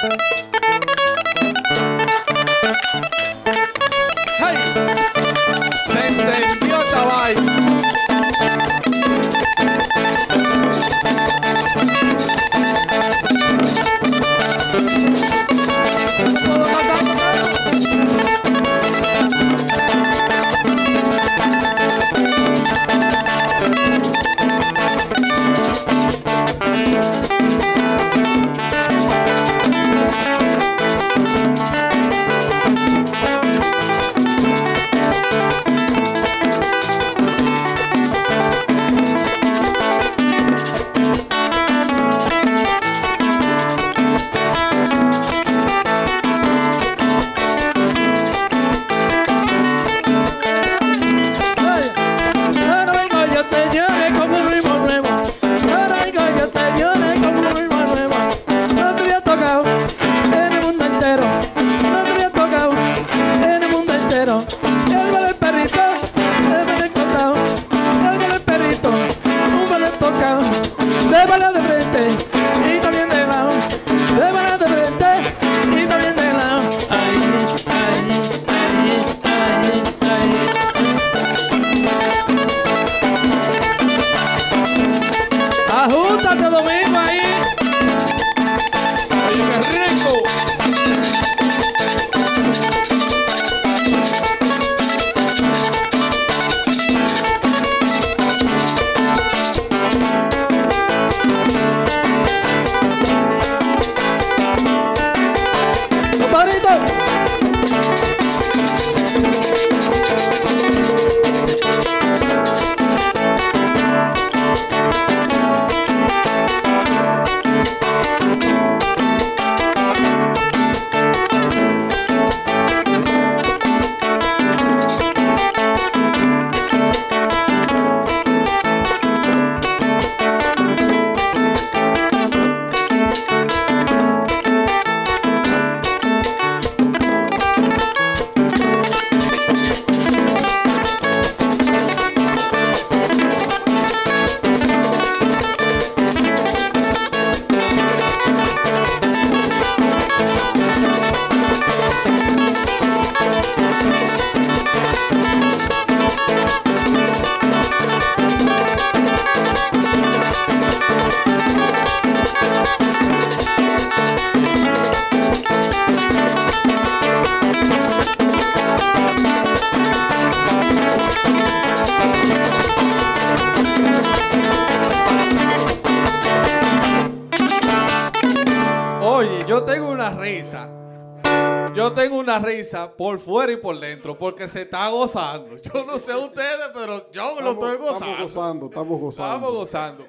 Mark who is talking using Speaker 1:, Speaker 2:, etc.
Speaker 1: Hey!
Speaker 2: Sensei, Kyoto Life! Se
Speaker 1: う
Speaker 2: ん。
Speaker 1: Oye, yo tengo una risa. Yo tengo una risa por fuera y por dentro porque se está gozando. Yo no sé ustedes, pero yo me lo
Speaker 3: Estamos-
Speaker 1: estoy
Speaker 3: Estamos
Speaker 1: gozando.
Speaker 3: gozando, estamos gozando.
Speaker 1: Estamos gozando.